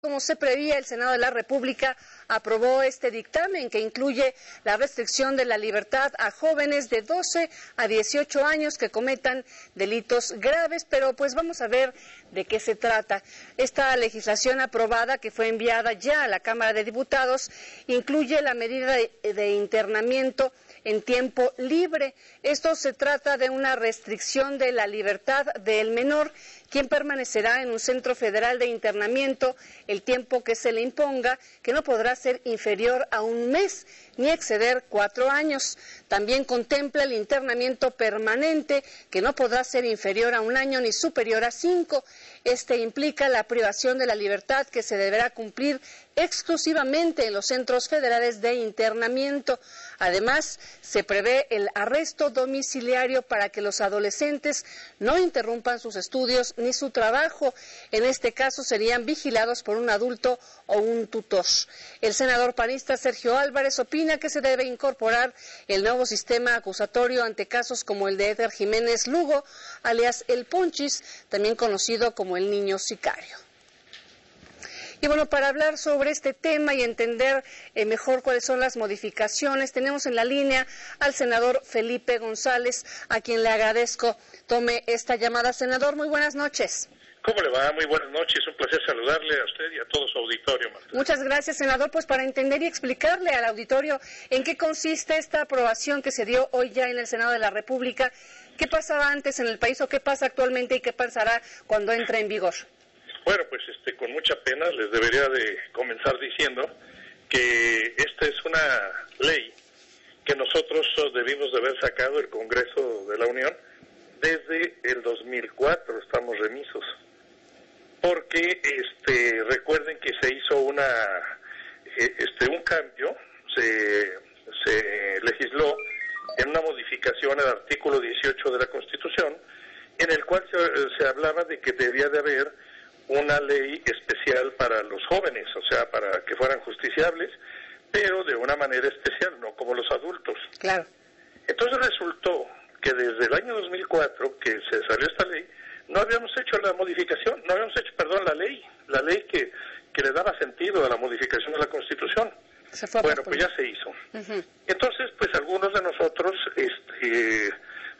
Como se prevía, el Senado de la República aprobó este dictamen que incluye la restricción de la libertad a jóvenes de 12 a 18 años que cometan delitos graves, pero pues vamos a ver de qué se trata. Esta legislación aprobada que fue enviada ya a la Cámara de Diputados incluye la medida de internamiento en tiempo libre. Esto se trata de una restricción de la libertad del menor, quien permanecerá en un centro federal de internamiento el tiempo que se le imponga, que no podrá ser inferior a un mes ni exceder cuatro años. También contempla el internamiento permanente, que no podrá ser inferior a un año ni superior a cinco. Este implica la privación de la libertad que se deberá cumplir exclusivamente en los centros federales de internamiento. Además, se prevé el arresto domiciliario para que los adolescentes no interrumpan sus estudios ni su trabajo. En este caso serían vigilados por un adulto o un tutor. El senador panista Sergio Álvarez opina que se debe incorporar el nuevo sistema acusatorio ante casos como el de Eder Jiménez Lugo, alias El Ponchis, también conocido como el niño sicario. Y bueno, para hablar sobre este tema y entender eh, mejor cuáles son las modificaciones, tenemos en la línea al senador Felipe González, a quien le agradezco tome esta llamada. Senador, muy buenas noches. ¿Cómo le va? Muy buenas noches. Un placer saludarle a usted y a todo su auditorio. Marta. Muchas gracias, senador. Pues para entender y explicarle al auditorio en qué consiste esta aprobación que se dio hoy ya en el Senado de la República, qué pasaba antes en el país o qué pasa actualmente y qué pasará cuando entre en vigor. Bueno, pues este, con mucha pena les debería de comenzar diciendo que esta es una ley que nosotros debimos de haber sacado el Congreso de la Unión desde el 2004, estamos remisos. Porque este, recuerden que se hizo una, este, un cambio, se, se legisló en una modificación al artículo 18 de la Constitución, en el cual se, se hablaba de que debía de haber una ley especial para los jóvenes, o sea, para que fueran justiciables, pero de una manera especial, no como los adultos. Claro. Entonces resultó que desde el año 2004 que se salió esta ley, no habíamos hecho la modificación, no habíamos hecho, perdón, la ley, la ley que, que le daba sentido a la modificación de la Constitución. Se fue bueno, pues ya se hizo. Uh -huh. Entonces, pues algunos de nosotros este,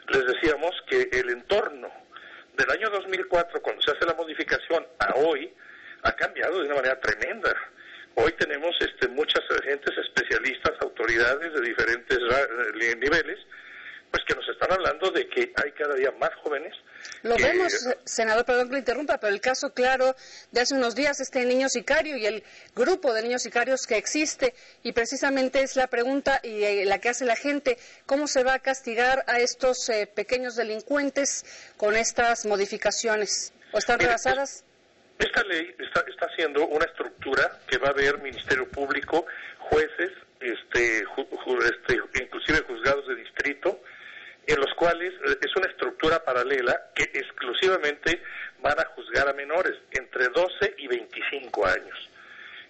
les decíamos que el entorno del año 2004, cuando se hace la hoy, ha cambiado de una manera tremenda. Hoy tenemos este, muchas agentes especialistas, autoridades de diferentes niveles, pues que nos están hablando de que hay cada día más jóvenes. Lo que, vemos, senador, perdón que lo interrumpa, pero el caso claro de hace unos días, este niño sicario y el grupo de niños sicarios que existe, y precisamente es la pregunta y eh, la que hace la gente, ¿cómo se va a castigar a estos eh, pequeños delincuentes con estas modificaciones? ¿O están rebasadas? Esta ley está, está haciendo una estructura que va a haber Ministerio Público, jueces, este, ju, este, inclusive juzgados de distrito, en los cuales es una estructura paralela que exclusivamente van a juzgar a menores entre 12 y 25 años.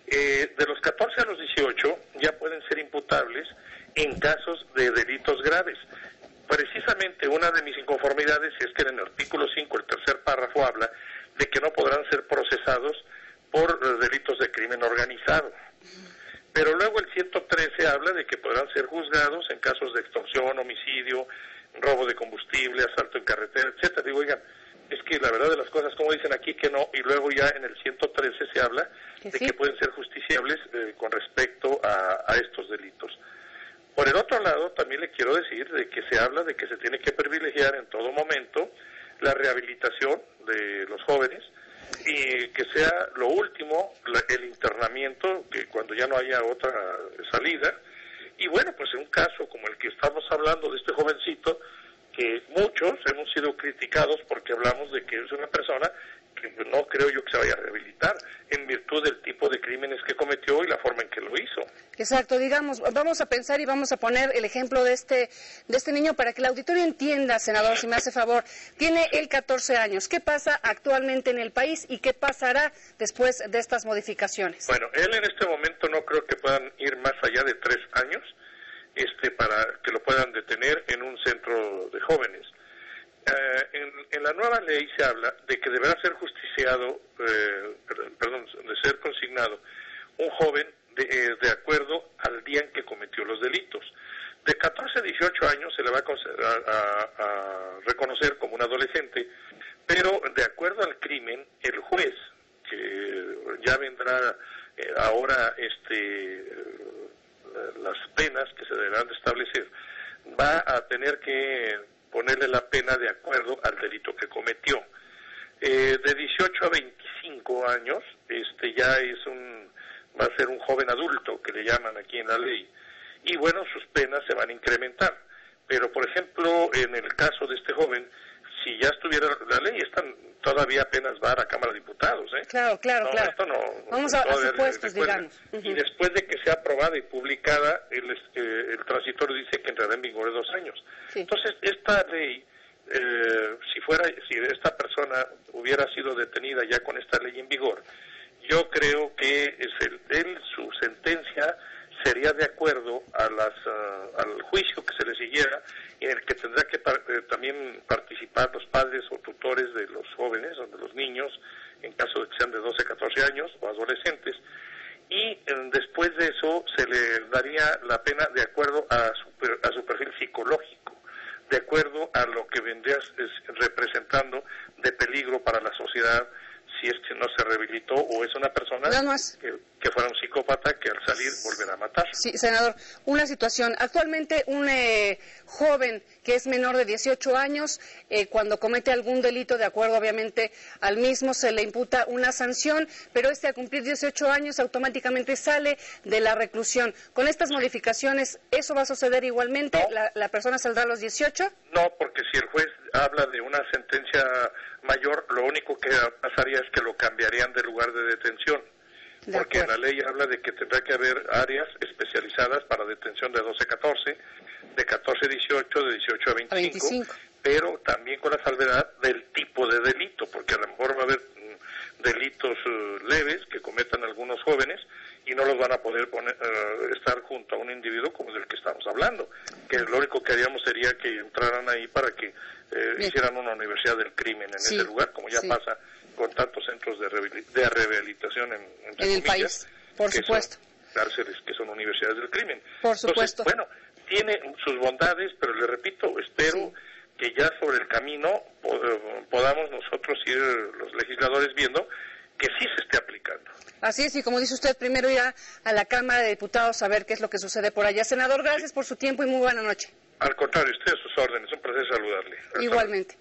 Eh, de los 14 a los 18 ya pueden ser imputables en casos de delitos graves. Precisamente una de mis inconformidades es que en el artículo 5, el tercer párrafo, habla de que no podrán ser procesados por delitos de crimen organizado. Pero luego el 113 habla de que podrán ser juzgados en casos de extorsión, homicidio, robo de combustible, asalto en carretera, etcétera. Digo, oigan, es que la verdad de las cosas, como dicen aquí, que no, y luego ya en el 113 se habla ¿Que de que pueden ser justiciables eh, con respecto a, a, estos delitos. Por el otro lado, también le quiero decir de que se habla de que se tiene que privilegiar en todo momento la rehabilitación de los jóvenes y que sea lo último el internamiento, que cuando ya no haya otra salida, y bueno, pues en un caso como el que estamos hablando de este jovencito, que muchos hemos sido criticados porque hablamos de que es una persona que no creo yo que se vaya a rehabilitar virtud del tipo de crímenes que cometió y la forma en que lo hizo. Exacto, digamos, vamos a pensar y vamos a poner el ejemplo de este, de este niño para que el auditorio entienda, senador, si me hace favor. Tiene él 14 años. ¿Qué pasa actualmente en el país y qué pasará después de estas modificaciones? Bueno, él en este momento no creo que puedan ir más allá de tres años este, para que lo puedan detener en un centro de jóvenes. Eh, en, la nueva ley se habla de que deberá ser justiciado, eh, perdón, de ser consignado un joven de, de, acuerdo al día en que cometió los delitos. De 14 a 18 años se le va a, a reconocer como un adolescente, pero de acuerdo al crimen, el juez, que ya vendrá ahora este las penas que se deberán de establecer, va a tener que ponerle la pena de acuerdo al delito que cometió. Eh, de 18 a 25 años, este ya es un, va a ser un joven adulto que le llaman aquí en la ley, y bueno, sus penas se van a incrementar. Pero, por ejemplo, en el caso de este joven, si ya estuviera la ley, están todavía apenas va a la Cámara de Diputados. ¿eh? Claro, claro, claro. Esto no, Vamos a, supuestos, digamos. Y después de que sea aprobada y publicada, el, eh, el transitorio dice que entrará en vigor dos años. Entonces, esta ley, eh, si fuera, si esta persona hubiera sido detenida ya con esta ley en vigor, yo creo que es el, él, su sentencia sería de acuerdo a las, ah, al juicio que se le siguiera en el que tendrá que eh, también participar los padres o tutores de los jóvenes o de los niños, en caso de que sean de 12, 14 años o adolescentes, y eh, después de eso se le daría la pena de acuerdo a su, a su perfil psicológico, de acuerdo a lo que vendría representando de peligro para la sociedad si es que no se rehabilitó o es una persona que, fuera un psicópata que al salir volverá a matar. Sí, senador, una situación. Actualmente un eh, joven que es menor de 18 años, eh, cuando comete algún delito, de acuerdo obviamente al mismo, se le imputa una sanción, pero este a cumplir 18 años automáticamente sale de la reclusión. Con estas modificaciones, ¿eso va a suceder igualmente? ¿La, ¿La persona saldrá a los 18? No, porque si el juez habla de una sentencia mayor, lo único que pasaría es que lo cambiarían de lugar de detención. Porque la ley habla de que tendrá que haber áreas especializadas para detención de 12 a 14, de 14 a 18, de 18 a 25, pero también con la salvedad del tipo de delito, porque a lo mejor va a haber delitos eh, leves que cometan algunos jóvenes y no los van a poder poner, eh, estar junto a un individuo como del que estamos hablando, que lo único que haríamos sería que entraran ahí para que eh, hicieran una universidad del crimen en ese lugar, como ya pasa con tantos centros de, rehabilitación en, el país, por supuesto. cárceles que son universidades del crimen. Por supuesto. bueno, tiene sus bondades, pero le repito, espero que ya sobre el camino podamos nosotros ir los legisladores viendo que sí se esté aplicando. Así es, y como dice usted, primero irá a la Cámara de Diputados a ver qué es lo que sucede por allá. Senador, gracias por su tiempo y muy buena noche. Al contrario, usted a sus órdenes. Un placer saludarle. Igualmente.